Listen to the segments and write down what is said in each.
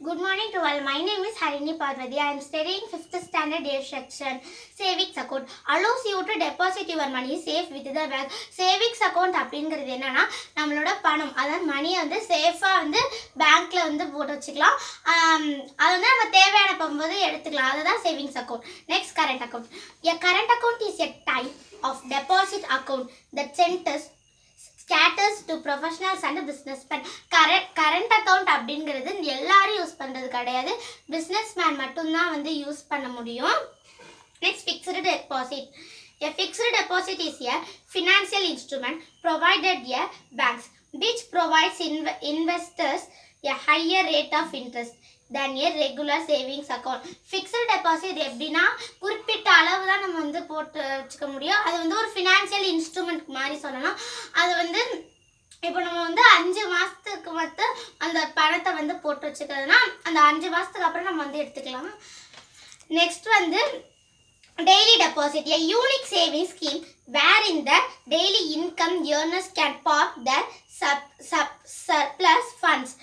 Good morning to all. My name is Harini Parvati. I am studying 5th standard A section. Savings account allows you to deposit your money safe with the bank. Savings account அப்படிங்கிறது என்னன்னா நம்மளோட பணம் அதாவது மணியை வந்து சேஃபாக வந்து பேங்க்ல வந்து போட்டு வச்சுக்கலாம் அது வந்து நம்ம தேவையான போகும்போது எடுத்துக்கலாம் அதுதான் savings account next current account a current account is a type of deposit account that centres to professionals and businessman current current account அப்படிங்கிறது எல்லாரும் யூஸ் பண்ணுறது கிடையாது. பிஸ்னஸ் மேன் மட்டும்தான் வந்து யூஸ் பண்ண முடியும். Next fixed deposit A fixed deposit is a financial instrument provided a banks which provides inv- investors a higher rate of interest than a regular savings account. Fixed deposit எப்படின்னா குறிப்பிட்ட அளவு தான் நம்ம வந்து போட்டு வச்சுக்க முடியும். அது வந்து ஒரு ஃபினான்ஷியல் இன்ஸ்ட்ருமெண்ட் மாதிரி சொல்லலாம். அது வந்து இப்போ நம்ம வந்து அஞ்சு மாதத்துக்கு மட்டும் அந்த பணத்தை வந்து போட்டு வச்சுக்கிறதுனா அந்த அஞ்சு மாதத்துக்கு அப்புறம் நம்ம வந்து எடுத்துக்கலாம். நெக்ஸ்ட் வந்து daily deposit a unique saving scheme wherein the daily income earners can park the sub sub surplus funds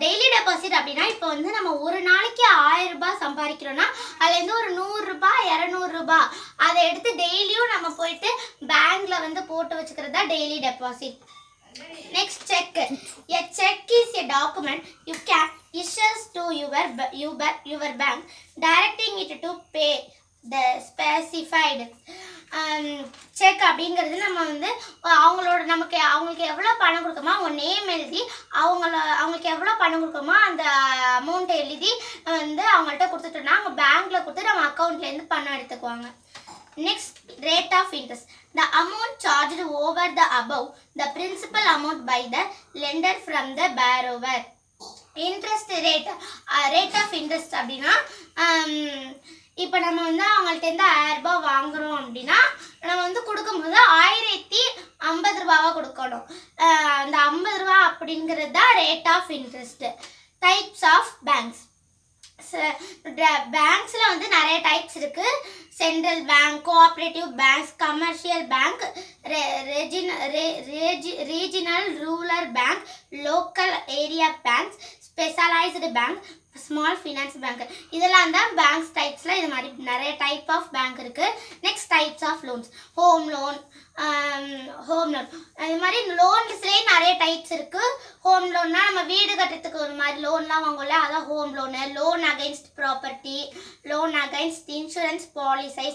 daily deposit அப்படின்னா இப்போ வந்து நம்ம ஒரு நாளைக்கு ஆயிரம் ரூபாய் சம்பாதிக்கிறோம்னா அதுலேருந்து ஒரு நூறுரூபா இரநூறுபா அதை எடுத்து டெய்லியும் நம்ம போயிட்டு பேங்க்ல வந்து போட்டு வச்சுக்கிறது தான் daily deposit Next check. A check is a document you can issue to your, your, your bank directing it to pay the specified um, check அப்படிங்கிறது நம்ம வந்து அவங்களோட நமக்கு அவங்களுக்கு எவ்வளோ பணம் கொடுக்கமோ அவங்க நேம் எழுதி அவங்கள அவங்களுக்கு எவ்வளோ பணம் கொடுக்கமோ அந்த அமௌண்ட்டை எழுதி வந்து அவங்கள்ட்ட கொடுத்துட்டோம்னா அவங்க பேங்க்கில் கொடுத்து நம்ம அக்கௌண்ட்லேருந்து பணம் எடுத்துக்குவாங்க Next, rate of interest. The amount charged over the above, the principal amount by the lender from the borrower. Interest rate rate of interest அப்படின்னா um, இப்போ நம்ம வந்து அவங்கள்ட்டேருந்து ஆயிரம் ரூபாய் வாங்குறோம் அப்படின்னா நம்ம வந்து கொடுக்கும்போது ஆயிரத்தி ஐம்பது ரூபாவாக கொடுக்கணும் அந்த ஐம்பது ரூபா அப்படிங்கிறது தான் rate of interest types of banks பேங்க்ஸில் வந்து நிறைய டைப்ஸ் இருக்குது central bank cooperative banks commercial bank regional rural bank local area banks specialised bank small finance bank இதெல்லாம் தான் பேங்க்ஸ் டைப்ஸில் இது மாதிரி நிறைய டைப் ஆஃப் பேங்க் இருக்குது next types of loans home loan home loan அது மாதிரி லோன்ஸ்லேயே நிறைய டைப்ஸ் இருக்குது ஹோம் லோன்னா நம்ம வீடு கட்டுறதுக்கு ஒரு மாதிரி லோன்லாம் வாங்கல அதான் home loan loan against property loan against insurance policies